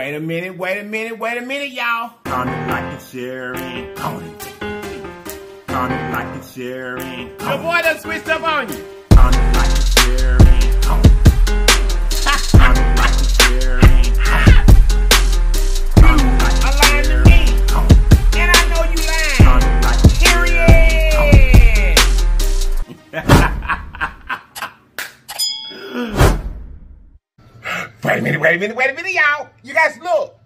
Wait a minute, wait a minute, wait a minute, y'all. Comment, like, share, and comment. Comment, like, and share, and Your boy done switched up on you. Comment, like, and share, and comment. Wait a minute, wait a minute, wait a minute, y'all. You guys look.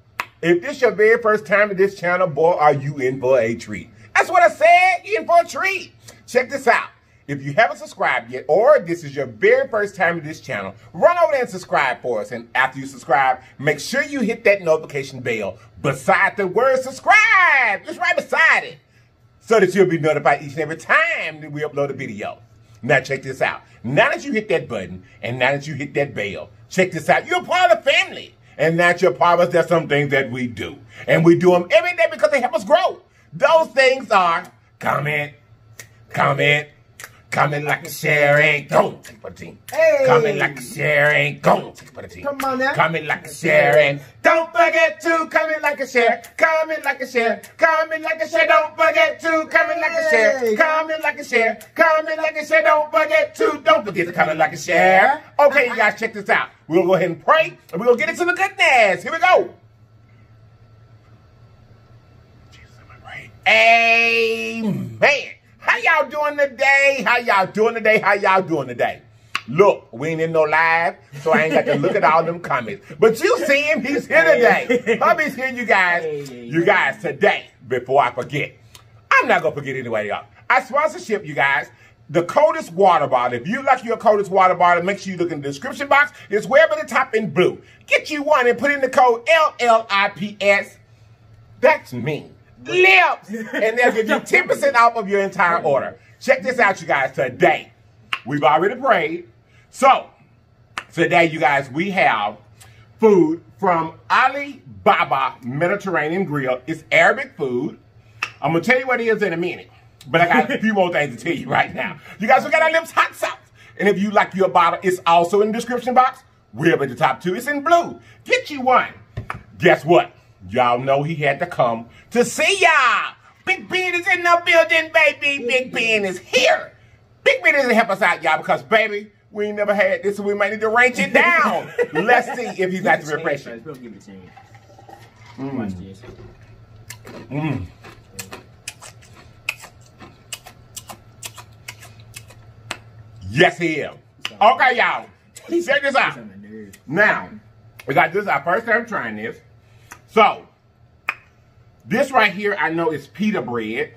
If this your very first time to this channel, boy, are you in for a treat. That's what I said, in for a treat. Check this out. If you haven't subscribed yet, or this is your very first time to this channel, run over there and subscribe for us. And after you subscribe, make sure you hit that notification bell beside the word subscribe. It's right beside it so that you'll be notified each and every time that we upload a video. Now check this out. Now that you hit that button and now that you hit that bell, check this out. You're part of the family. And not your us. There's some things that we do. And we do them every day because they help us grow. Those things are comment, comment, comment like a sharing, go take for the team. Hey. Comment like a sharing, go take for the team. Come on now. Comment like a sharing. Don't forget to comment like a share. Comment like a share. Comment like a share. Don't forget to comment like a share. Comment like a share. Comment like a share. Don't forget to. Don't forget to comment like a share. Okay, you guys, check this out. We'll go ahead and pray, and we'll get into the goodness. Here we go. Jesus, am I right? Amen. How y'all doing today? How y'all doing today? How y'all doing today? Look, we ain't in no live, so I ain't got to look at all them comments. But you see him, he's here today. Hubby's here, you guys. You guys, today, before I forget, I'm not gonna forget anyway, y'all. Our sponsorship, you guys, the coldest water bottle. If you like your coldest water bottle, make sure you look in the description box. It's way up at the top in blue. Get you one and put in the code LLIPS. That's me. LLIPS. And they'll give you 10% off of your entire order. Check this out, you guys. Today, we've already prayed. So, today, you guys, we have food from Ali Baba Mediterranean Grill. It's Arabic food. I'm going to tell you what it is in a minute. But I got a few more things to tell you right now. You guys, we got our LLIPS hot sauce. And if you like your bottle, it's also in the description box. We're up at the top two. It's in blue. Get you one. Guess what? Y'all know he had to come to see y'all. Big Ben is in the building, baby. Big Ben is here. Big Ben is to help us out, y'all, because baby, we ain't never had this, so we might need to range it down. Let's see if he's got the refreshing. We'll give it a chance. Watch this. Mm. Yes, he is. Okay, y'all. Check this out. It's on my nerves. Now, we got this our first time trying this. So, this right here, I know is pita bread.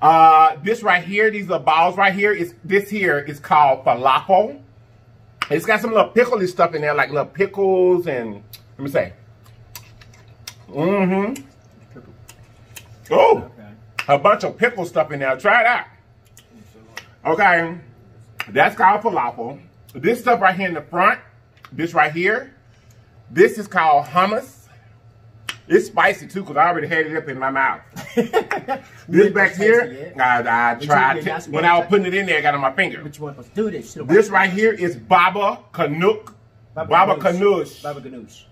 Uh, this right here, these are balls right here. Is this here is called falafel. It's got some little pickly stuff in there, like little pickles and let me say. Mm-hmm. Oh, Okay. a bunch of pickle stuff in there. Try it out. Okay, that's called falafel. This stuff right here in the front, this right here, this is called hummus. It's spicy too, because I already had it up in my mouth. This back here, I, I tried. to- when I was putting it in there, I got it on my finger. Which one do this? This right here is Baba Canuck. Baba Ganoush. Baba Ganoush.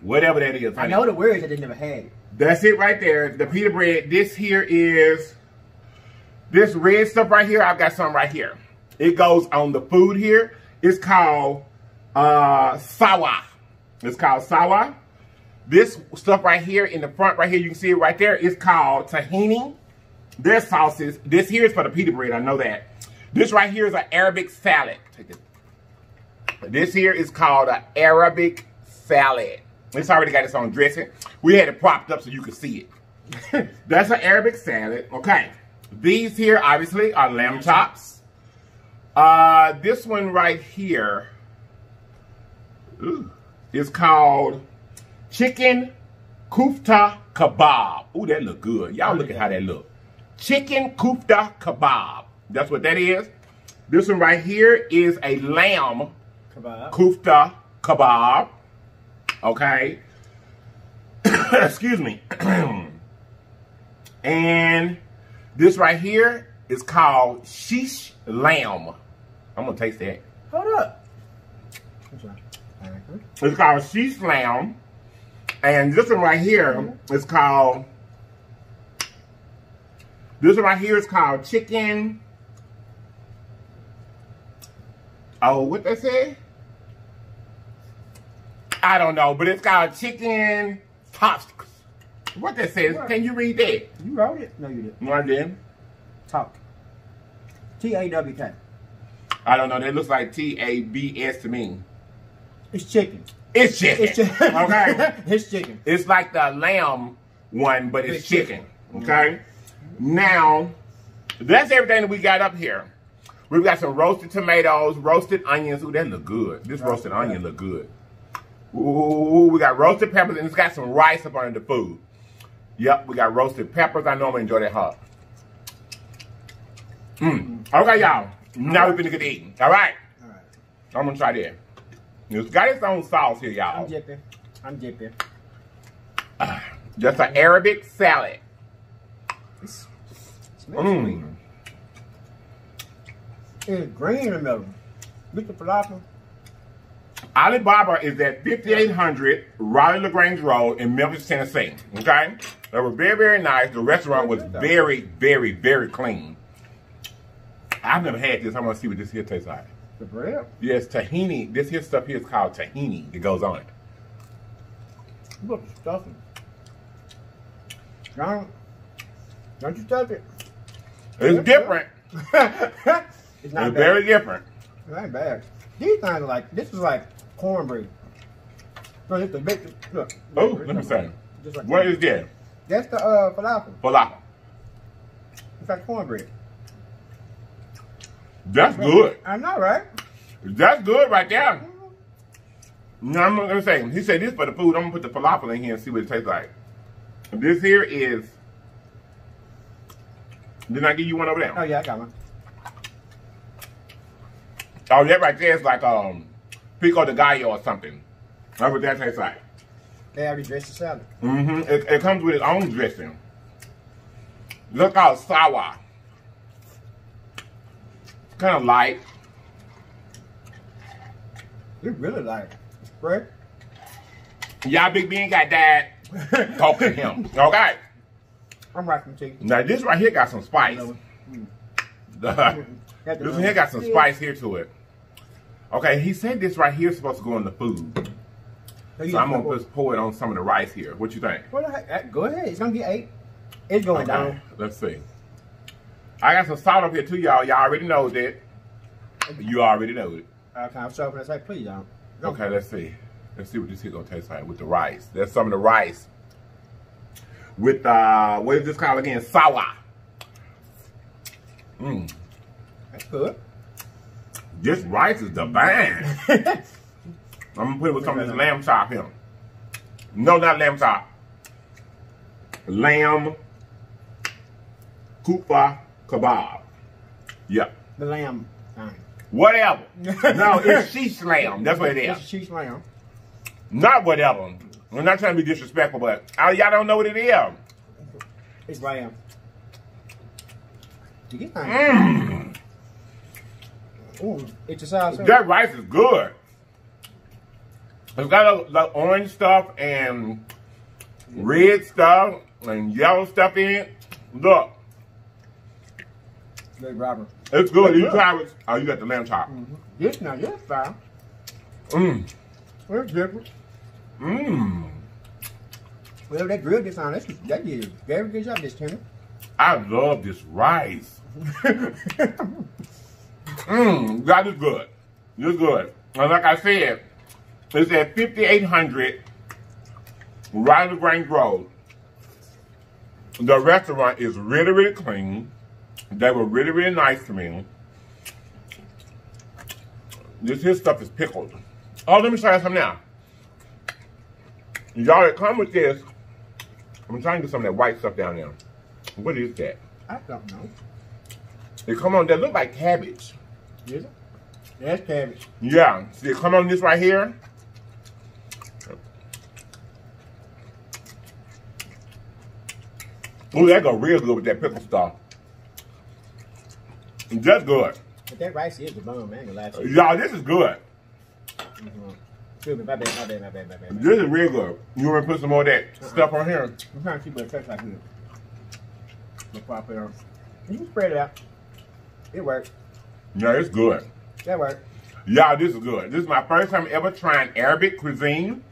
Whatever that is. I honey. know the words, I just never had it. That's it right there. The pita bread. This here is this red stuff right here. I've got some right here. It goes on the food here. It's called uh, sawa. It's called sawa. This stuff right here in the front right here, you can see it right there. It's called tahini. Their sauces. This here is for the pita bread. I know that. This right here is an Arabic salad. Take it. This here is called an Arabic salad. It's already got its own dressing. We had it propped up so you could see it. That's an Arabic salad. Okay. These here, obviously, are lamb chops. Uh, this one right here ooh, is called chicken kufta kebab. Ooh, that look good. Y'all look at how that look. Chicken kufta kebab. That's what that is. This one right here is a lamb Kebab. kufta kebab. Okay. Excuse me. and this right here is called shish lamb. I'm gonna taste that. Hold up. It's called shish lamb. And this one right here is called. This one right here is called chicken. Oh, what they say? I don't know, but it's called chicken tops. What that says? What? Can you read that? You wrote it? No, you didn't. No, I didn't. Talk. T A W K. I don't know. That looks like T A B S to me. It's chicken. It's chicken. It's chicken. okay. it's chicken. It's like the lamb one, but it's It's chicken. chicken. Okay. Now, that's everything that we got up here. We've got some roasted tomatoes, roasted onions. Ooh, that look good. This roasted Right. onion look good. Ooh, we got roasted peppers, and it's got some rice up under the food. Yep, we got roasted peppers. I normally enjoy that hot. Mm. Okay, y'all. Now we're gonna get eating. All right. All right. I'm gonna try that. It's got its own sauce here, y'all. I'm jipping. I'm jipping. Just an Arabic salad. It's, mm. sweet. Mmm. It's green in the middle. Look the falafel. Ali Baba is at 5800 Raleigh LaGrange Road in Memphis, Tennessee. Okay? They were very, very nice. The restaurant was very, very, very clean. I've never had this. I want to see what this here tastes like. The bread. Yes, tahini. This here stuff here is called tahini. It goes on it. Look, stuffing. Don't, don't you touch it. It's different. it's not It's very different. It ain't bad. These things are like, this is like cornbread. No, it's the big, look. Oh, let me see. Like What is that? That's the uh, falafel. Falafel. It's like cornbread. That's good. I know, right? That's good right there. No, I'm not gonna say. He said this for the food. I'm gonna put the falafel in here and see what it tastes like. This here is. Didn't I give you one over there? Oh, yeah, I got one. Oh, that right there is like um pico de gallo or something. That's what that tastes like. They already dressed the salad. Mm-hmm. It, it comes with its own dressing. Look how sour. Kind of light. It's really light. Right? Y'all Big Ben got that talking him. Okay. I'm right from chicken. Now this right here got some spice. Mm. Got this one here got some spice here to it. Okay, he said this right here is supposed to go in the food. So So I'm gonna just pour it on some of the rice here. What you think? Well, go ahead. It's gonna get eight. It's going down. Let's see. I got some salt up here too, y'all. Y'all already know that. You already know it. Okay, I kind of show up and say, please don't. Go. Okay, let's see. Let's see what this here gonna taste like with the rice. That's some of the rice. With uh what is this called again? Sour. Mmm. That's good. This rice is the bang. I'm gonna put it with some of this lamb chop here. No, not lamb chop. Lamb kufa kebab. Yep. the lamb thing. Whatever. no, it's sheesh lamb. That's what it It's is. cheese lamb. Not whatever. I'm not trying to be disrespectful, but y'all don't know what it is. It's lamb. You get. Mmm. Ooh, it's a sauce. That rice is good. It's got a, the orange stuff and red stuff and yellow stuff in it. Look, Robert. it's good. It's You good. try it. Oh, you got the lamb chop. Mm-hmm. This now, this fine. Mmm. It's different. Mmm. Well, they grilled this on. That's, that did a very good job, this tender. I love this rice. Mmm. That is good. You're good. And like I said, it's at 5800 Raleigh Grange Road. The restaurant is really, really clean. They were really, really nice to me. This here stuff is pickled. Oh, let me show you something now. Y'all that come with this, I'm trying to get some of that white stuff down there. What is that? I don't know. They come on, that look like cabbage. Is it? That's cabbage. Yeah, see, it come on this right here. Oh, that go real good with that pickle stuff. That's good. But that rice is the bomb, man. Y'all, this is good. Mhm. Excuse me, my bad, my bad, my bad, my bad. This is real good. You want to put some more of that stuff on here? I'm trying to what it tastes like here. Before I put it on. You can spread it out. It works. Yeah, it's good. That works. Y'all, this is good. This is my first time ever trying Arabic cuisine.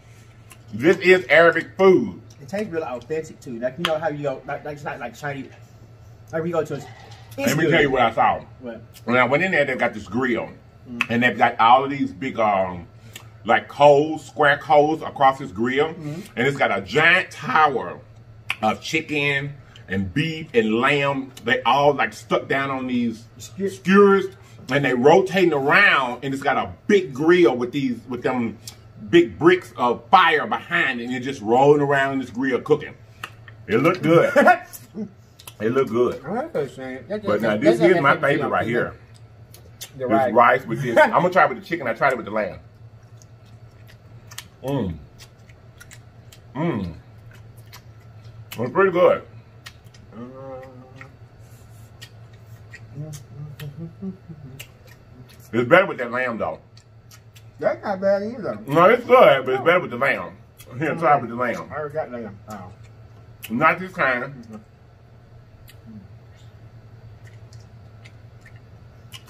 This is Arabic food. It tastes really authentic too. Like you know how you go, like, like it's not like Chinese. Like we go to. A, Let me good. tell you what I saw. What? When I went in there, they've got this grill, and they've got all of these big, um, like coals, square coals across this grill, and it's got a giant tower of chicken and beef and lamb. They all like stuck down on these Skew- skewers, and they rotating around, and it's got a big grill with these with them big bricks of fire behind, it, and you're just rolling around in this grill cooking. It looked good. it look good. I like saying. That- But now this is my favorite right here. The This right. rice with this. I'm gonna try it with the chicken. I tried it with the lamb. Mmm. Mmm. It's pretty good. Uh, it's better with that lamb though. That's not bad either. No, it's good, but it's oh. better with the lamb. Here, try it with the lamb. I already got lamb. Oh. Not this kind. Mm-hmm.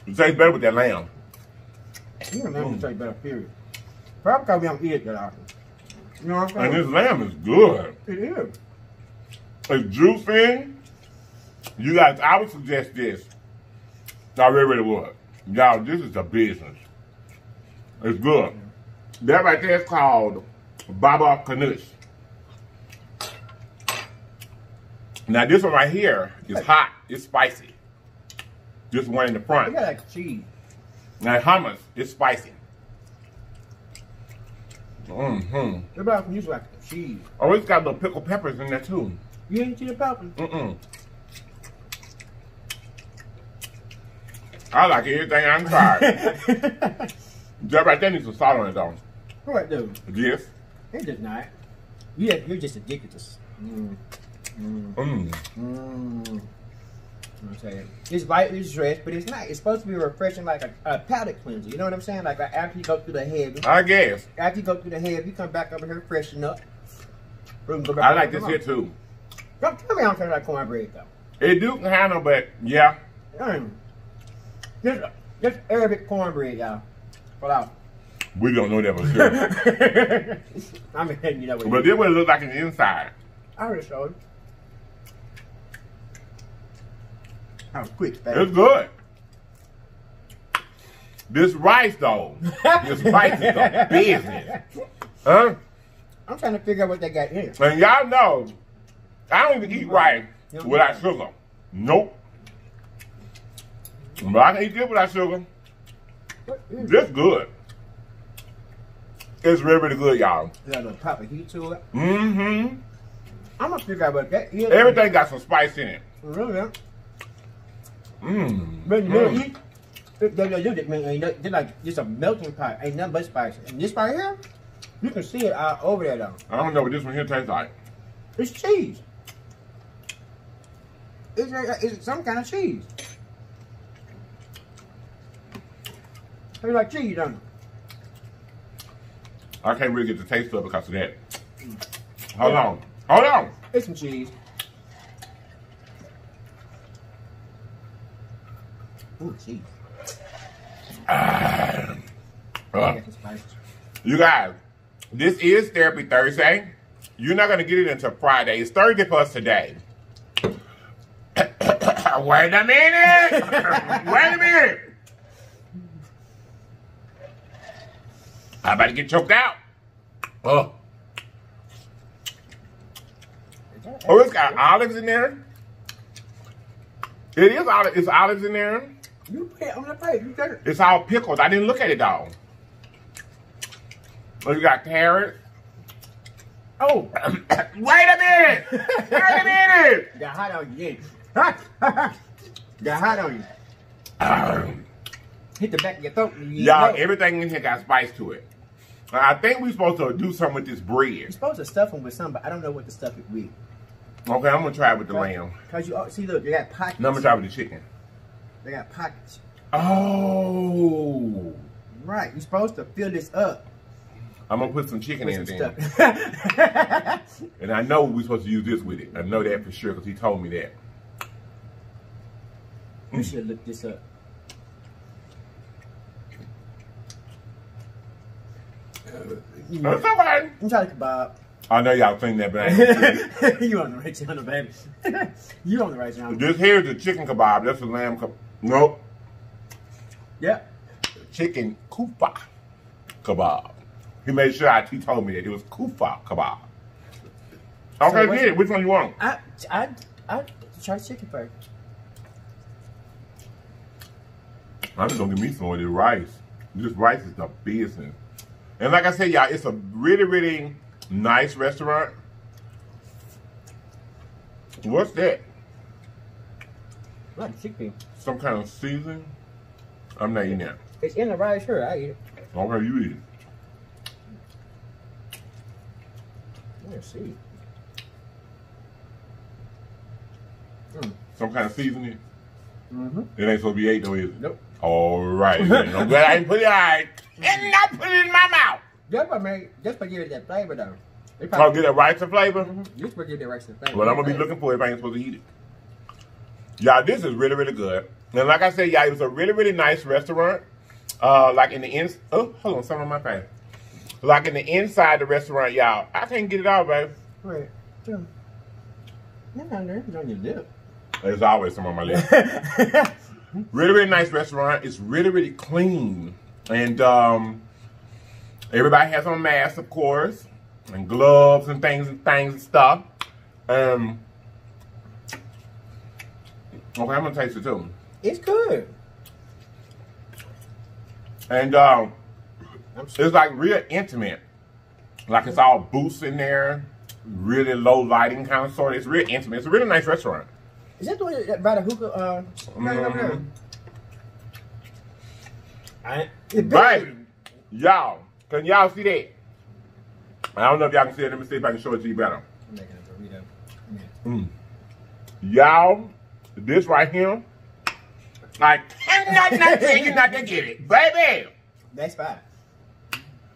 It tastes better with that lamb. You can never say better, period. Probably because we don't eat it that often. You know what I'm saying? And this lamb is good. It is. It's juicy. You guys, I would suggest this. I really, really would. Y'all, this is a business. It's good. That right there is called Baba Kanush. Now this one right here is hot. It's spicy. This one in the front. got like cheese. Now hummus is spicy. Mm-hmm. It about use like cheese. Oh, it's got little pickled peppers in there too. You ain't see the pepper? Mm-mm. I like everything I can try. that right there needs some salt on it though. what do? Yes. It does not. You you're just addicted to. s- Mm, mm, Mm. Mm. I'm saying it's light, it's but it's not. It's supposed to be refreshing, like a, a palate cleanser. You know what I'm saying? Like after you go through the heavy, I guess. after you go through the heavy, you come back over here freshen up. Boom, go back I like this here too. Don't tell me I don't taste like cornbread though. It do kind of, but yeah. Mm. This, this Arabic cornbread, y'all. Hold out. We don't know that for sure. I'm hitting you know what but this what it look like in the inside. I already showed. How quick, It's good. This rice though, this rice is a business. Huh? I'm trying to figure out what they got here. And y'all know, I don't even eat rice without sugar. Nope. But I can eat this without sugar. This good. It's really, really good, y'all. Got a pop of heat to it. Mm-hmm. I'm gonna figure out what that is. Everything got some spice in it. Really? Yeah. Mmm. But you eat. They, they, they're like just a melting pot. Ain't nothing but spice. And this right here, you can see it all over there though. I don't know what this one here tastes like. It's cheese. It's, like- it's some kind of cheese. It's like cheese, don't it? I can't really get the taste of it because of that. Hold on. Hold on. It's some cheese. Got uh, uh, you guys, this is Therapy Thursday. You're not going to get it until Friday. It's Thursday for us today. Wait a minute. Wait a minute. I'm about to get choked out. Oh, oh it's got olives in there. It is olive. It's olives in there. You put it on the plate. You got it. It's all pickled. I didn't look at it though. Oh, you got carrots. Oh, Wait a minute! Wait a minute! got hot on you. Got hot on you. Hit the back of your throat. you Y'all, everything in here got spice to it. I think we're supposed to do something with this bread. You're supposed to stuff them with something, but I don't know what to stuff it with. Okay, I'm gonna try it with the lamb. Cause you oh, see, look, they got pockets. Now I'm gonna try it with the chicken. They got pockets. Oh, Right. You're supposed to fill this up. I'm gonna put some chicken in Put then. stuff. And I know we're supposed to use this with it. I know that for sure because he told me that. you should look this up. You That's want, okay. you try the kebab. I know y'all think that, but I ain't gonna say it. you on the right channel, baby. you on the right channel. This here's the chicken kebab. That's the lamb kebab. Nope. Yeah. Chicken kufa kebab. He made sure I, he told me that it was kufa kebab. Okay, what's- get. Which one you want? I I I try chicken first. I'm just gonna give me some of this rice. This rice is the business. And like I said, y'all, it's a really, really nice restaurant. What's that? I like chicken. Some kind of seasoning? I'm not eating that. It's in the rice. Sure, I eat it. Okay, you eat it. Mm, Let's see. Mm. Some kind of seasoning? Mm-hmm. It ain't supposed to be ate though, is it? Nope. All right. I'm glad I didn't put it I and not put it in my mouth. Just for, make, just for giving it that flavor though. They I'll get that rice and flavor. Just by giving that rice and flavor. Well, I'm gonna be looking for it if I ain't supposed to eat it. Y'all, this is really, really good. And like I said, y'all, it was a really, really nice restaurant. Uh, like in the ins. Oh, hold on, something on my face. Like in the inside of the restaurant, y'all. I can't get it out, babe. Wait. Yeah. On your lip. There's always some on my lip. really, really nice restaurant. It's really, really clean. And um, everybody has on masks, of course, and gloves and things and things and stuff. Um, okay, I'm gonna taste it too. it's good. And um, I'm it's like real intimate. Like it's all booths in there, really low lighting kind of sort. It's real intimate. It's a really nice restaurant. Is that the one that by the hookah? Uh, right over there? Mhm. I, it's Right. Y'all, can y'all see that? I don't know if y'all can see it. Let me see if I can show it to you better. I'm making a burrito. Mm. Y'all, this right here, I cannot not tell you not to get it, baby. That's fine.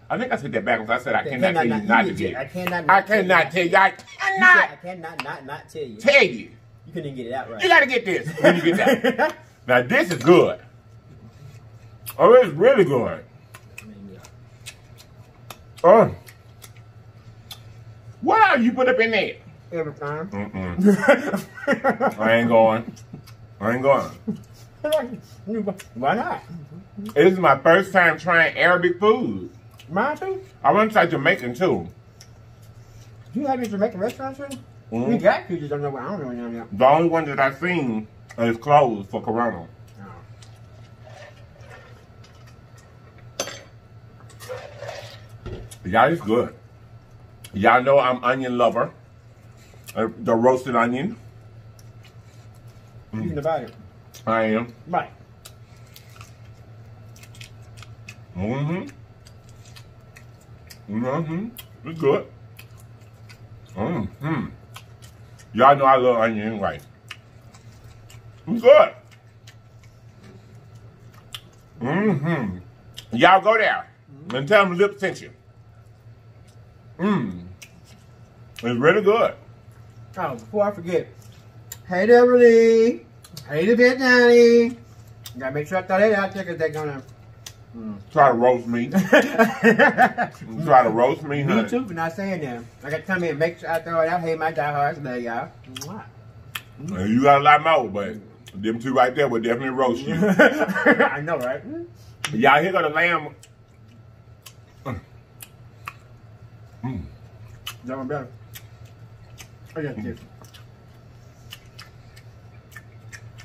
I think I said that backwards. I said I cannot tell you not to you get I cannot. not I cannot tell you. I You I cannot cannot not not tell you. tell you. You couldn't get it out right. You gotta get this when you get that. now this is good. Oh, it's really good. Oh. What are you put up in there? Every time. Mm-mm. I ain't going. I ain't going. Why not? This is my first time trying Arabic food. Mine too. I want to try Jamaican too. Do you have any Jamaican restaurants here? Mhm. We got you, just don't know what I don't know. The only one that I've seen is closed for Corona. Y'all is good. Y'all know I'm onion lover. Uh, the roasted onion. You about it. I am. Right. Mm-hmm. Mm-hmm. It's good. Mm-hmm. Y'all know I love onion anyway. It's good. Mm-hmm. Y'all go there and tell them lip sent you. Mmm. It's really good. Oh, before I forget. Hey, Beverly. Hey, the Bit Daddy. Gotta make sure I throw that out there because they're gonna. Mm. Try to roast me. Try to roast me, Me too for not saying that. I gotta come in and make sure I throw it out. Hey, my diehards, there y'all. Mwah. And you got a lot more, but them two right there would definitely roast you. I know, right? Y'all here got a lamb. That one better. I got this.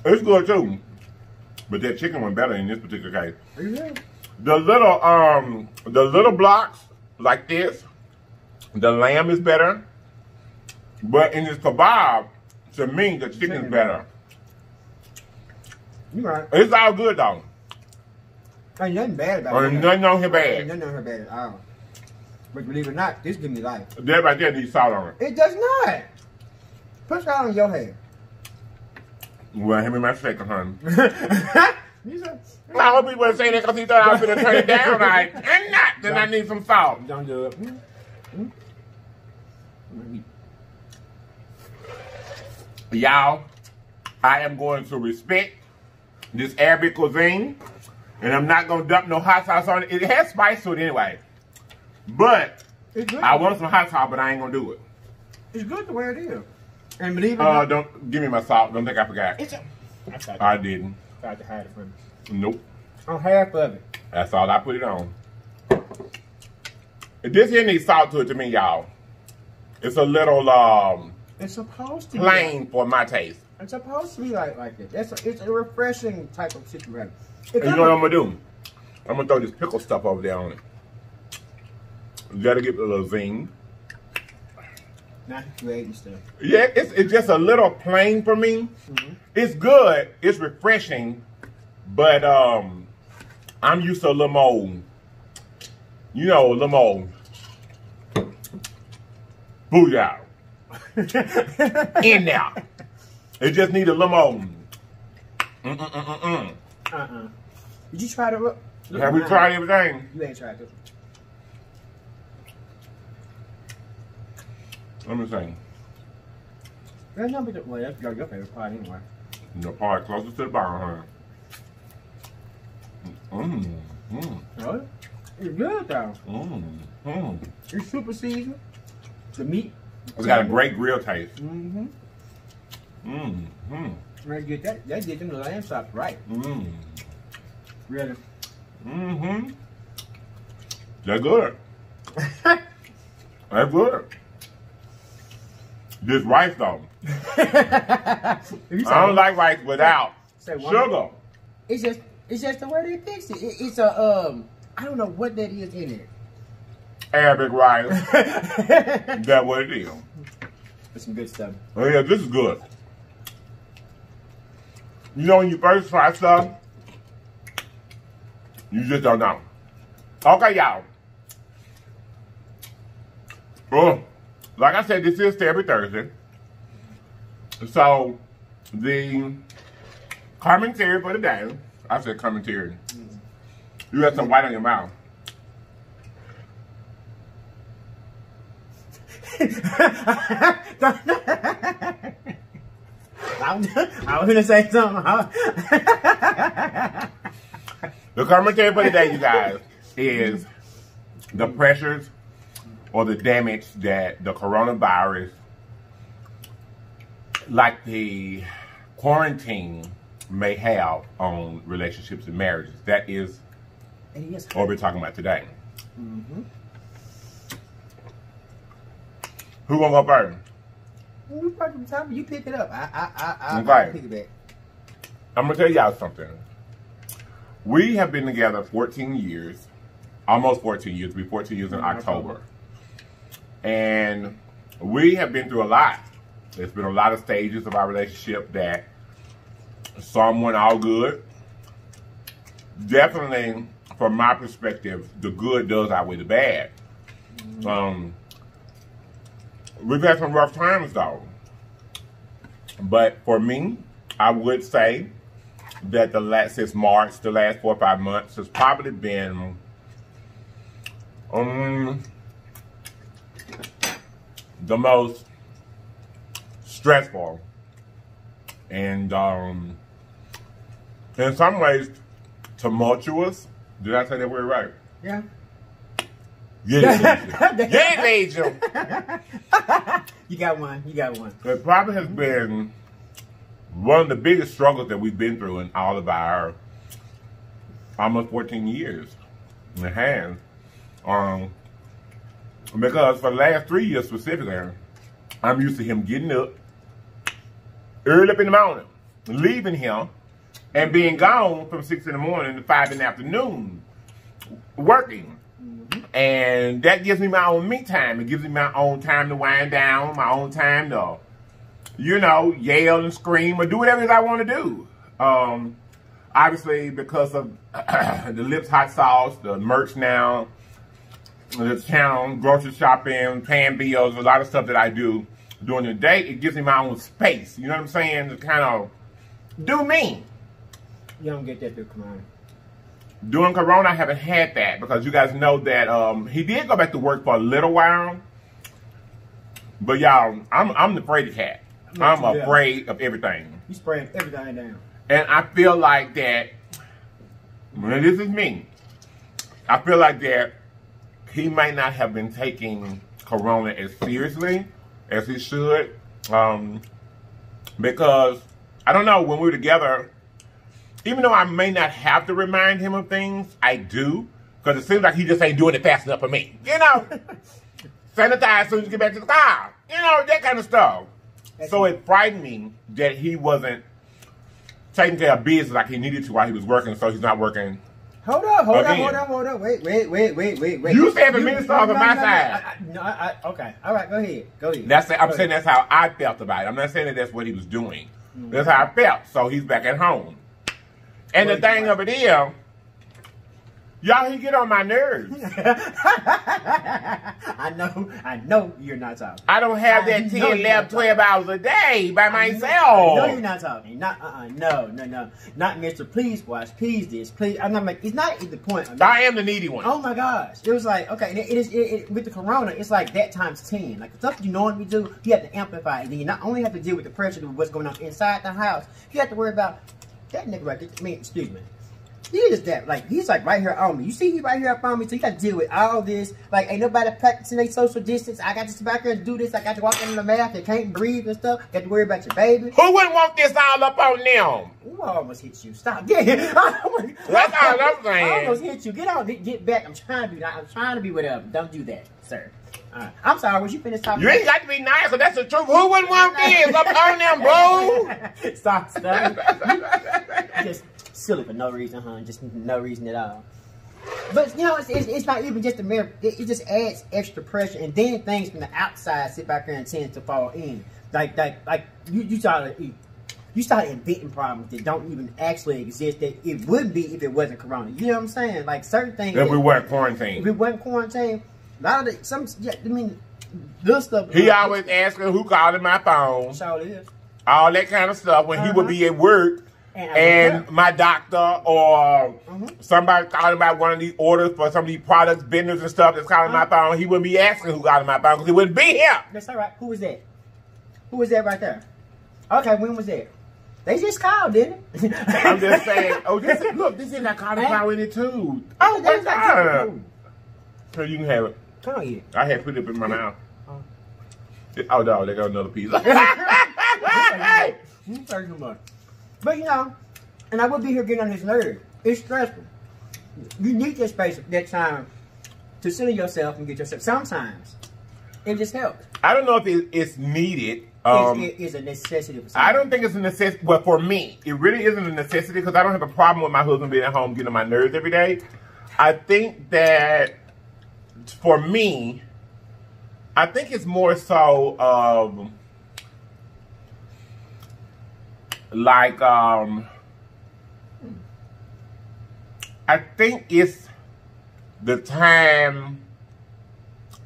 It's good too. But that chicken one better in this particular case. There? The little um the little blocks like this, the lamb is better. But in this kebab, to me the chicken's Chicken. better. You right. It's all good though. Ain't nothing bad about Or it. nothing on here Ain't bad. nothing on her bad at all. But believe it or not, this give me life. That right there needs salt on it. It does not. Put salt on your head. Well, hand me my second, honey. You said, I hope people are saying that because he thought I was going to turn it down. I and not. Then I need some salt. don't do it. Mm. Mm. Mm. Y'all, I am going to respect this Arabic cuisine, and I'm not going to dump no hot sauce on it. It has spice to it anyway. But I want some hot sauce, but I ain't going to do it. It's good the way it is. And believe it Uh, don't give me my salt. Don't think I forgot. it's a. I tried, I didn't. tried to hide it from you. Nope. On half of it. That's all I put it on. This here needs salt to it to me, y'all. It's a little um, It's supposed to plain for my taste. Be, it's supposed to be like like this. It's a, it's a refreshing type of situation. It you know what I'm gonna do? I'm gonna throw this pickle stuff over there on it. You Gotta get it a little zing. Not creating stuff. Yeah, it's it's just a little plain for me. It's good. It's refreshing, but um, I'm used to more. You know, more. Booyah. In there. It just need a little more. Mm-mm-mm-mm. Uh-uh. Did you try look Have we tried everything? You ain't tried this. Let me see. That's not well, that's your your favorite part anyway. The part closest to the bottom, huh? Mmm. Mmm. Oh, it's good though. Mmm. Mmm. It's super seasoned. The meat. It's got a great grill taste. Mm-hmm. Mmm. Mmm. They get that. They get them the lamb chops right. Mmm. Really. Mm-hmm. They're good. They're good. This rice though. If you say- I don't like rice without sugar. It's just it's just the way they fix it. it it's a um I don't know what that is in it. Arabic rice. That's what it is. It's some good stuff. Oh yeah, this is good. You know when you first try stuff, you just don't know. Okay, y'all. Well, like I said, this is every Thursday. So the commentary for the day, I said commentary. You have some white on your mouth. I was, I was gonna say something. The commentary for the day, you guys, is the pressures or the damage that the coronavirus, like the quarantine, may have on relationships and marriages. That is yes, what we're talking about today. Mm-hmm. Who gonna go first? we time. You pick it up. I I I I, Okay. I pick it back. I'm gonna tell y'all something. We have been together 14 years, almost 14 years. We'll 14 years in October, and we have been through a lot. There's been a lot of stages of our relationship that some went all good. Definitely, from my perspective, the good does outweigh the bad. Um, we've had some rough times though. But for me, I would say that the last since March, the last four or five months has probably been um the most stressful and um in some ways tumultuous. Did I say that word right? Yeah. Yeah, Angel. You got one. You got one. It probably has been one of the biggest struggles that we've been through in all of our almost 14 years in hand. Um, because for the last three years specifically, I'm used to him getting up early up in the morning, leaving him, and being gone from six in the morning to five in the afternoon, working. And that gives me my own me time. It gives me my own time to wind down, my own time to, you know, yell and scream or do whatever it is I want to do. Um, obviously, because of the LLIPS Hot Sauce, the merch now, the town, grocery shopping, paying bills, a lot of stuff that I do during the day, it gives me my own space. You know what I'm saying? To kind of do me. You don't get that through Corona. During Corona, I haven't had that because you guys know that um, he did go back to work for a little while. But y'all, I'm I'm the afraid cat. I'm afraid of everything. You spraying everything down. And I feel like that, well, this is me. I feel like that he might not have been taking Corona as seriously as he should. Um, because, I don't know, when we were together, even though I may not have to remind him of things, I do. Because it seems like he just ain't doing it fast enough for me. You know? Sanitize as soon as you get back to the car. You know, that kind of stuff. So it frightened me that he wasn't taking care of business like he needed to while he was working, so he's not working. Hold up, hold up, hold up, hold up. Wait, wait, wait, wait, wait, wait. You said the minister on my side. I, I, no, I, I, okay. All right, go ahead. Go ahead. That's I'm Go saying ahead. that's how I felt about it. I'm not saying that that's what he was doing. Mm-hmm. That's how I felt. So he's back at home. And the thing what? of it is, y'all, he get on my nerves. I know, I know you're not talking. I don't have I that know 10, you're 11, 12 hours a day by I know- myself. No, you're not talking. Not, uh-uh, no, no, no. Not Mr. Please watch, please this, please. I'm not making, it's not the point. I'm I am the needy one. Oh my gosh! It was like okay, it, it is it, it, with the corona. It's like that times ten. Like the stuff you normally do, you have to amplify, it. and then you not only have to deal with the pressure of what's going on inside the house, you have to worry about that nigga right there. I mean, excuse me. He is that like he's like right here on me. You see he right here up on me, so you got to deal with all this. Like ain't nobody practicing their social distance. I got to sit back here and do this. I got to walk in the mask. I can't breathe and stuff. Got to worry about your baby. Who wouldn't want this all up on them? Ooh, I almost hit you. Stop. Yeah. I almost- That's all I'm saying. I almost hit you. Get on. Get, get back. I'm trying to be. I'm trying to be whatever. Don't do that, sir. Right. I'm sorry. Was you finished talking? You ain't got to be nice, 'cause that's the truth. Who wouldn't want this up on them, bro? Stop. Stop. just silly for no reason, huh? Just no reason at all. But you know, it's, it's, it's not even just a mere. It, it just adds extra pressure, and then things from the outside sit back there and tend to fall in. Like like like you you start you start inventing problems that don't even actually exist. That it would be if it wasn't Corona. You know what I'm saying? Like certain things. If we weren't quarantined. if it wasn't quarantined, a lot of the, some yeah, I mean, this stuff. He always asking who called in my phone, all it is. all that kind of stuff when he would Uh-huh. be at work. And- my doctor or Mhm. somebody calling about one of these orders for some of these products, vendors and stuff that's calling Uh-huh. my phone, he wouldn't be asking who called my phone because he wouldn't be here. That's all right. Who was that? Who was that right there? Okay, when was that? They just called, didn't it? I'm just saying, oh, this is, look, this is not power in it too. Oh, my that's not So you can have it. Come on, here. I had put it in my mouth. Oh. Oh, no, they got another piece. You much. But you know, and I would be here getting on his nerves. It's stressful. You need that space, that time to in yourself and get yourself. Sometimes it just helps. I don't know if it, it's needed. Um, it's, it is a necessity I don't think it's a necessity. Well, for me, it really isn't a necessity because I don't have a problem with my husband being at home getting on my nerves every day. I think that for me, I think it's more so um, like um, I think it's the time.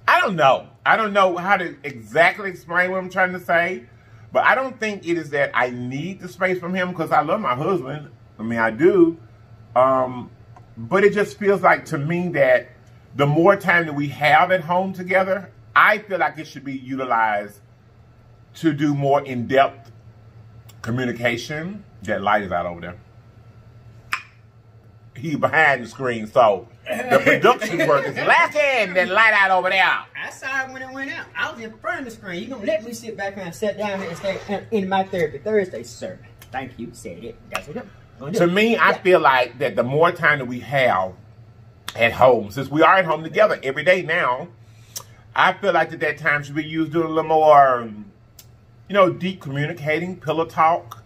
I don't know. I don't know how to exactly explain what I'm trying to say, but I don't think it is that I need the space from him because I love my husband. I mean, I do. Um, but it just feels like to me that the more time that we have at home together, I feel like it should be utilized to do more in depth communication. That light is out over there. He behind the screen, so the production work is lacking. That light out over there. I saw it when it went out. I was in front of the screen. You gonna let me sit back and sit down here and stay in- my therapy Thursday, sir? Thank you. Said it. That's what I'm gonna do. To me, I feel like that the more time that we have at home, since we are at home together every day now, I feel like that that time should be used doing a little more, um, you know, deep communicating, pillow talk.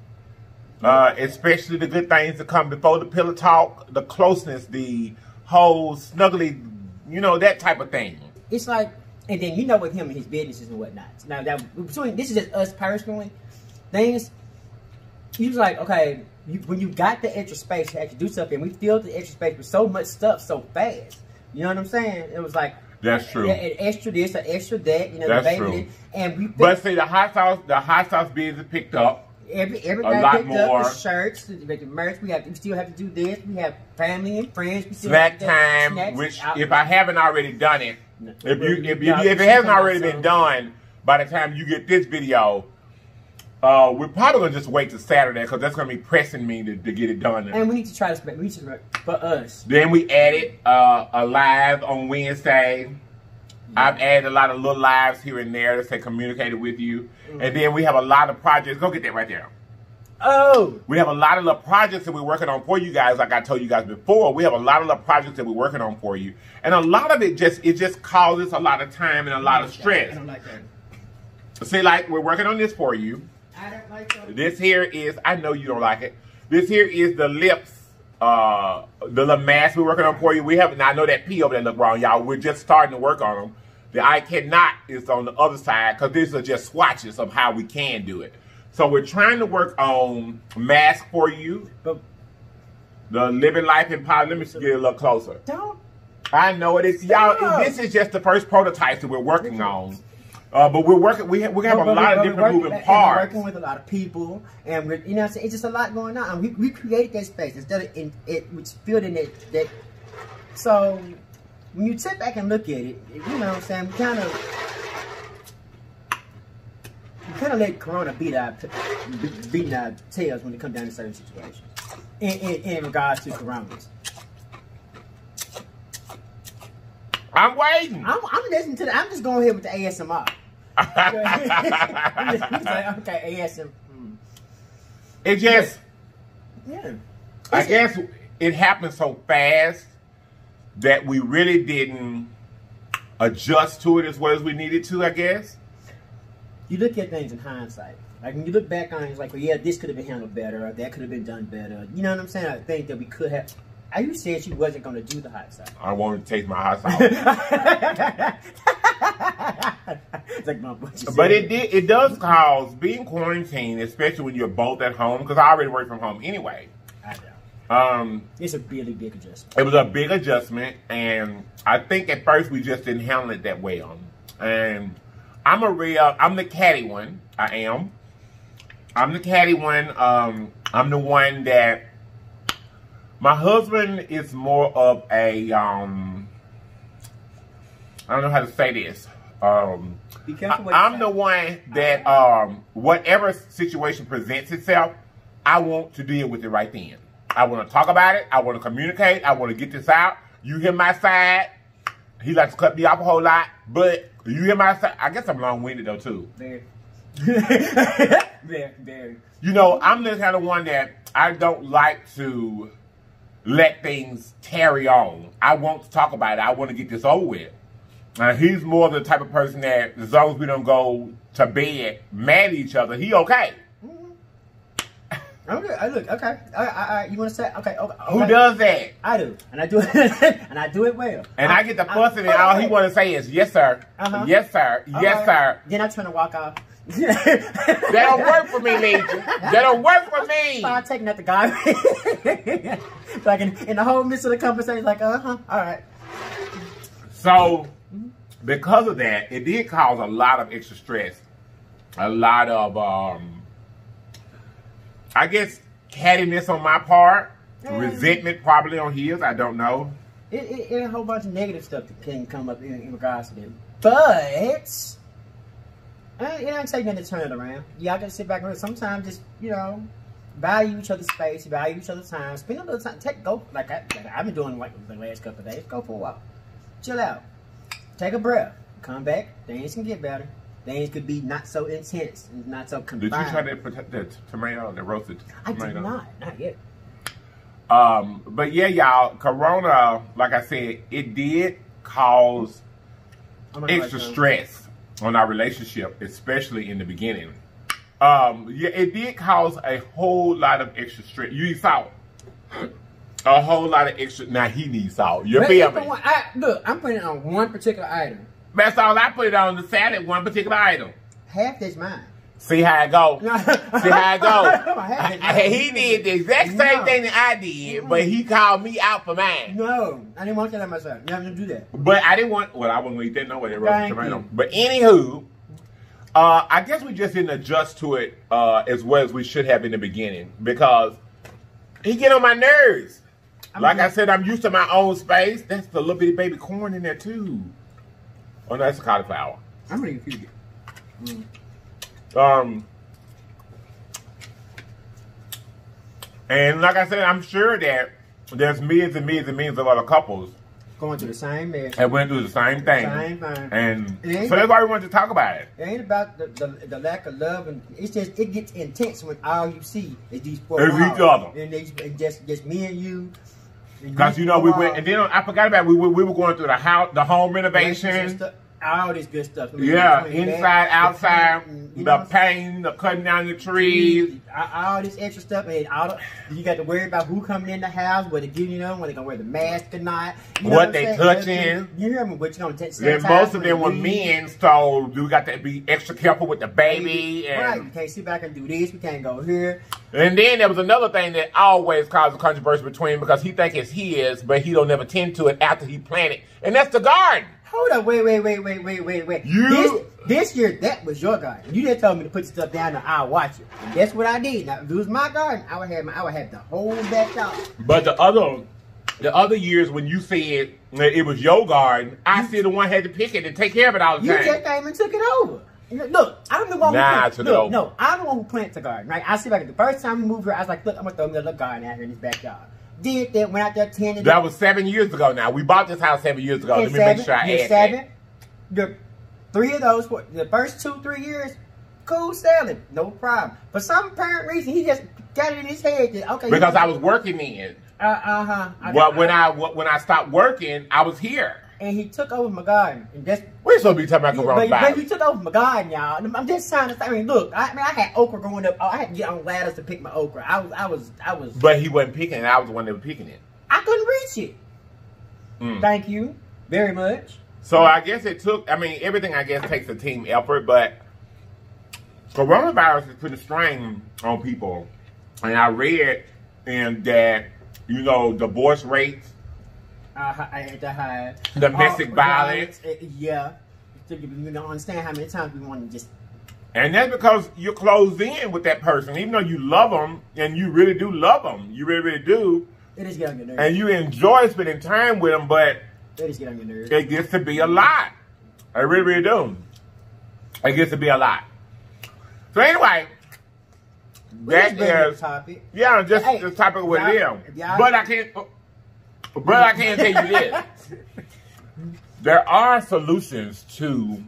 Uh, especially the good things that come before the pillow talk, the closeness, the whole snuggly, you know, that type of thing. it's like, and then you know with him and his businesses and whatnot. Now that between this is just us personally, things. He was like, okay, you, when you got the extra space to actually do something, we filled the extra space with so much stuff so fast. You know what I'm saying? It was like That's true. yeah, an extra this, an extra that. You know, That's the baby true. and we. But see, the hot sauce, the hot sauce business picked up. every everybody lot picked more. up the shirts, the, the merch. We have we still have to do this. We have family and friends. We still Snack time, snacks. which if I haven't already done it, if you if, you, Yeah, if it hasn't already been done, by the time you get this video, uh, we're probably gonna just wait till Saturday because that's gonna be pressing me to, to get it done. and we need to try this. We need to for us. Then we added uh, a live on Wednesday. I've added a lot of little lives here and there to say communicated with you. And then we have a lot of projects. Go get that right there. Oh, We have a lot of little projects that we're working on for you guys. Like I told you guys before, we have a lot of little projects that we're working on for you, and a lot of it just it just causes a lot of time and a lot of stress. I stress. don't like that. See, like we're working on this for you. I don't like that. This here is I know you don't like it. This here is the lips, uh, the little mask we're working on for you. We have now I know that P over there look wrong, y'all. We're just starting to work on them. The I cannot is on the other side because these are just swatches of how we can do it. So we're trying to work on mask for you. But The living life in power. Let me get a little closer. don't. I know it is, y'all. This is just the first prototypes that we're working on. Uh, but we're working. We have, we have a lot of different moving parts. Working with a lot of people, and we're, you know, what I'm saying? it's just a lot going on. We, we created that space instead of in it, which filled in it. That so when you sit back and look at it, you know, what I'm saying we kind of we kind of let Corona beat our be- beating our tails when it comes down to certain situations. In, in, in regards to Coronas, I'm waiting. I'm, I'm listening to the. I'm just going here with the ASMR. I'm just, I'm just like, okay, ASMR. mm. it just, Yeah. I It's- guess, it happened so fast that we really didn't adjust to it as well as we needed to. I guess. you look at things in hindsight. Like when you look back on it, it's like, well, yeah, this could have been handled better, or that could have been done better. You know what I'm saying? I think that we could have. You said she wasn't going to do the hot side. I wanted to taste my hot sauce. it's like you But it did. It does cause being quarantined, especially when you're both at home. Because I already work from home anyway. I know. Um, It's a really big adjustment. it was a big adjustment, and I think at first we just didn't handle it that well. And I'm a real. I'm the catty one. I am. I'm the catty one. Um, I'm the one that. My husband is more of a. Um, I don't know how to say this. Um, Be careful. what you I, am the one that um, whatever situation presents itself, I want to deal with it right then. I want to talk about it. I want to communicate. I want to get this out. You hear my side. He likes to cut me off a whole lot, but you hear my side. I guess I'm long winded though too. Very. very, very. You know, I'm the kind of one that I don't like to let things carry on. I want to talk about it. I want to get this over with. Uh, he's more the type of person that, as long as we don't go to bed mad at each other, he okay. Okay, I look, okay. I, I, I, you want to say, okay, okay. Who okay. does that? I do, and I do it, and I do it well. And I, get the fussing, and all he want to say is, "Yes, sir. Uh-huh. Yes, sir. Yes, sir." Then I'm trying to walk off. That don't work for me, Legion. That don't work for me. Start taking out the garbage. like in, in the whole midst of the conversation, like, uh huh, all right. So, because of that, it did cause a lot of extra stress, a lot of, um, I guess, cattiness on my part, Mm. resentment probably on his. I don't know. It, it, it a whole bunch of negative stuff that can come up in, in regards to them. But it ain't take nothing to turn it around. Y'all gotta sit back and sometimes just, you know, value each other's space, value each other's time, spend a little time, take go like, I, like I've been doing like the last couple of days. Go for a walk, chill out, take a breath, come back. Things can get better. Things could be not so intense, and not so confined. Did you try that pota- the tomato, the roasted I tomato? did not, not yet. Um, but yeah, y'all, Corona, like I said, it did cause I'm extra stress on our relationship, especially in the beginning. Um, yeah, it did cause a whole lot of extra stress. You need salt. A whole lot of extra. Now he needs salt. You But feel if I I, look, I'm putting it on one particular item. That's all I put it on the salad, one particular item. Half is mine. See how it go. See how it go. He did the exact same No. thing that I did, but he called me out for mine. No, I didn't want to that on myself. You have to do that. But I didn't want. Well, I wasn't gonna eat that no way. Tomato. But anywho, Uh, I guess we just didn't adjust to it uh, as well as we should have in the beginning because he get on my nerves. I'm like I said, I'm used to my own space. That's the little bitty baby corn in there too. Oh no, that's cauliflower. I'm gonna it. Um, and like I said, I'm sure that there's millions and millions and millions of other couples Going through the same mess. that went through the same thing. Same thing. And so that's why we wanted to talk about it. It ain't about the, the, the lack of love, and it's just it gets intense when all you see is these four walls. each other. and they and just just me and you. Because you know we went, and then I forgot about it. we we, we were going through the house, the home renovation. All this good stuff. Yeah, Between that, inside, the outside, and, you the pain, the cutting down the trees. all, this extra stuff, and all the, you got to worry about who coming in the house, whether giving them, whether they gonna wear the mask or not. You know What I'm they saying? touching. You hear me? What you gonna take? Then most of them were men, so you got to be extra careful with the baby. Right, And, we can't sit back and do this. We can't go here. and then there was another thing that always causes controversy between because he think it's his, but he don't never tend to it after he planted, and that's the garden. Hold up, wait, wait, wait, wait, wait, wait, wait. You- this, this year that was your garden. You didn't tell me to put stuff down and I'll watch it. And that's what I did. Now if it was my garden, I would have my, I would have the whole backyard. But the other, the other years when you said that it was your garden, I still the one had to pick it and take care of it all the You time. just came and took it over. Look, I'm the one who Nah, I plant, took it look, no, I'm the one who planted the garden, right? I see like the first time we moved here, I was like, look, I'm gonna throw me a little garden out here in this backyard. Did that, went out there, tended That was seven years ago. Now we bought this house seven years ago. Let me seven, make sure I add seven. that. The three of those, the first two, three years, cool selling, no problem. For some apparent reason, he just got it in his head that okay. Because I was working in. Uh uh huh. Well, when I when I stopped working, I was here. And he took over my garden, and that's We're supposed to be talking about but, but he took over my garden, y'all. And I'm just trying to. say, I mean, look, I, I mean, I had okra growing up. I had to get on ladders to pick my okra. I was, I was, I was. But he wasn't picking it. I was the one that was picking it. I couldn't reach it. Mm. Thank you very much. So I guess it took. I mean, everything I guess takes a team effort, but coronavirus is putting a strain on people. And I read and that you know divorce rates Uh, I had to hide Domestic Oh, violence. uh, Yeah. You don't understand how many times we want to just. And that's because you're closed in with that person, even though you love them and you really do love them, you really, really do, It just get on your nerves. and you enjoy spending time with them. But It just get on your nerves. it gets to be a lot. I really, really do. It gets to be a lot. So anyway, We just that bring up the topic. yeah, just Hey, the topic with them. But I can't. But I can't tell you this. There are solutions to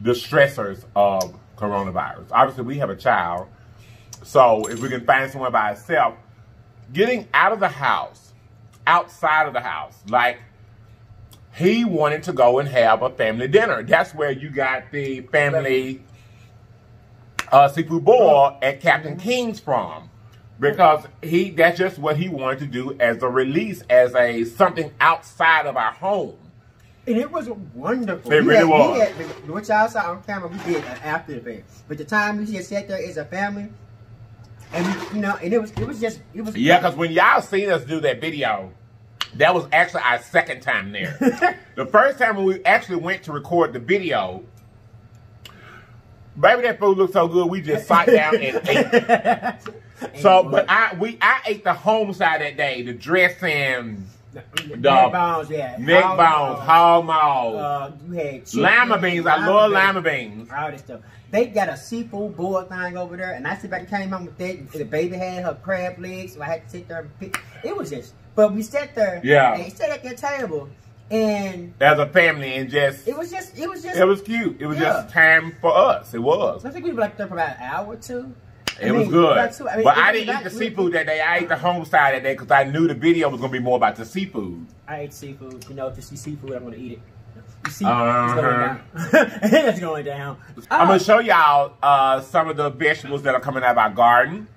the stressors of coronavirus. Obviously, we have a child, so if we can find someone by itself, getting out of the house, outside of the house, like he wanted to go and have a family dinner. That's where you got the family uh, seafood boil at Captain King's from. Because he that's just what he wanted to do as a release, as a something outside of our home. And it was wonderful. It We really had- we was. had- Which y'all saw on camera, we did an after event. But the time we just sat there as a family, and you know, and it was it was just it was Yeah, because when y'all seen us do that video, that was actually our second time there. the first time when we actually went to record the video, baby, that food looked so good. We just sat down and ate. So, but I we I ate the home side that day, the dressing, neck bones, yeah, neck bones, hog maws, Uh, you had chicken, lima beans. I love lima beans. all this stuff. They got a seafood boil thing over there, and I back and came home with that. The baby had her crab legs, so I had to sit there and pick. It was just, but we sat there, Yeah. and sat at that table, and As a family, and just it was just, it was just, it was cute. It was Yeah. just time for us. It was. I think we were like there for about an hour or two. I It was good. about two- I mean, but I didn't eat about- the seafood that day. I ate the home side that day because I knew the video was going to be more about the seafood. I ate seafood. You know, if you see seafood, I'm gonna eat it. You see, Uh-huh. it's going down. it's going down. I'm going to show y'all uh, some of the vegetables that are coming out of our garden.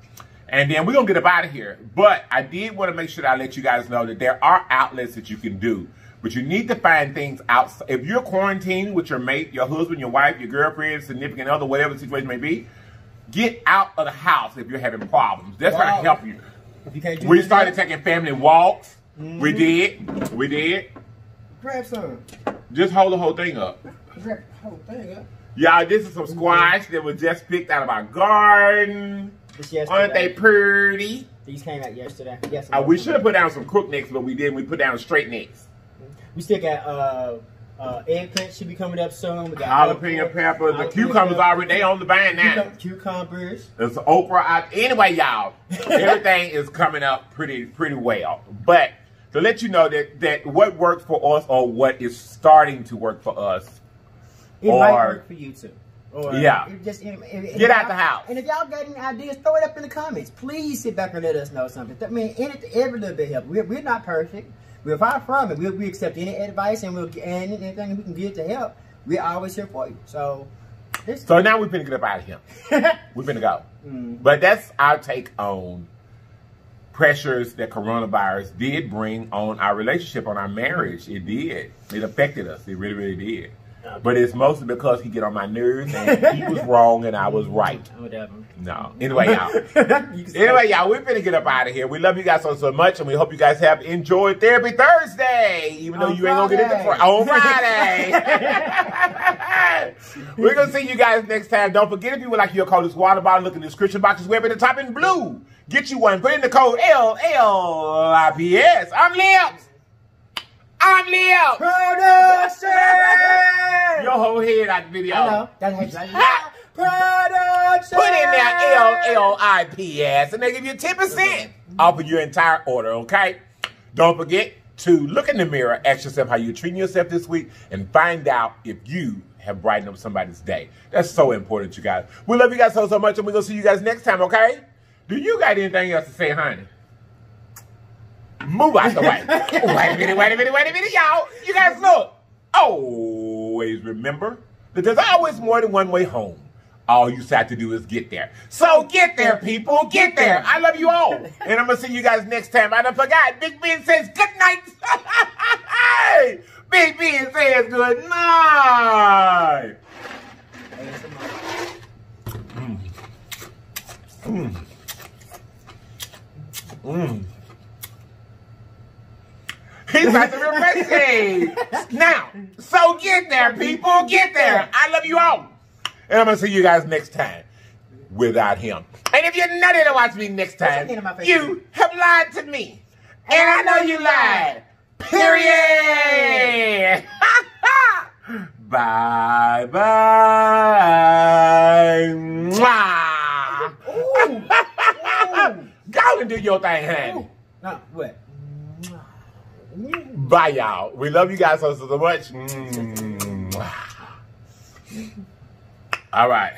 And then we're going to get up out of here. But I did want to make sure that I let you guys know that there are outlets that you can do. But you need to find things outside. If you're quarantined with your mate, your husband, your wife, your girlfriend, significant other, whatever the situation may be, get out of the house if you're having problems. That's going Wow. to help you. You can't do We started taking family walks. We did. We did. grab some. Just hold the whole thing up. Grab the whole thing up. Y'all, this is some squash that was just picked out of our garden. Aren't they pretty? These came out yesterday. Yes. Uh, we should have put down some crook necks, but we didn't. We put down straight necks. We still got uh uh eggplant should be coming up soon. We got Jalapeno pepper. The cucumbers already, they on the vine now. Cucum- Cucumbers. It's okra. Anyway, y'all, everything is coming up pretty pretty well. But to let you know that that what worked for us or what is starting to work for us, It might work for you too. Or Yeah. just if- if- Get out the house. And if y'all got any ideas, throw it up in the comments. Please sit back and let us know something. I mean, any, every little bit helps. We're, we're not perfect. We're far from it. We, we accept any advice and we'll and anything we can get to help. We're always here for you. So, so now we're gonna get up out of here. We're gonna go. Mm. But that's our take on pressures that coronavirus did bring on our relationship, on our marriage. It did. It affected us. It really, really did. But it's mostly because he get on my nerves and he was wrong and I was right. Oh, whatever. No. Anyway, y'all. You can say- Anyway, y'all, we're gonna get up out of here. We love you guys so so much, and we hope you guys have enjoyed Therapy Thursday. Even though On you ain't gonna get it Friday. fr- on Friday. we're gonna see you guys next time. Don't forget if you would like your coldest water bottle, look in the description box. It's way up at the top in blue. Get you one. Put in the code L L I P S. I'm LLIPS. I'm Leo. Production! Your whole head out the video. I know. That's how you Ha! Production! Put in there L L I P S and they give you 10% off of your entire order, okay? Don't forget to look in the mirror, ask yourself how you're treating yourself this week, and find out if you have brightened up somebody's day. That's so important, you guys. We love you guys so, so much, and we're going to see you guys next time, okay? Do you got anything else to say, honey? Move out the way. wait a minute, wait a minute, wait a minute, y'all. You guys look. Always remember that there's always more than one way home. All you have to do is get there. So get there, people. Get there. I love you all. And I'm going to see you guys next time. I don't forgot. Big Ben says good night. hey, Big Ben says good night. Mm. He's about to me. Now, so get there, people. Get there. I love you all. And I'm going to see you guys next time without him. And if you're not here to watch me next time, in my face? you have lied to me. And I know you lied. Period. bye bye. Mwah. Ooh. Ooh. Go and do your thing, honey. No, what? Bye, y'all. We love you guys so, so much. Mm. All right.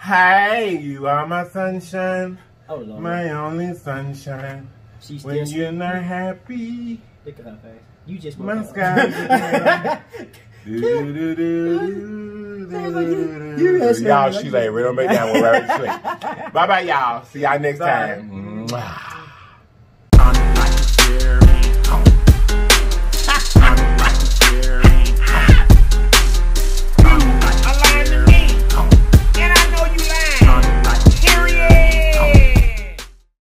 Hey, you are my sunshine, Oh Lord. my only sunshine. She's When still you're not happy, Look at her face. You just my sky. You had Y'all, some- she lay right on me down with her sleep. Bye bye, y'all. See y'all next Bye. time. Mwah.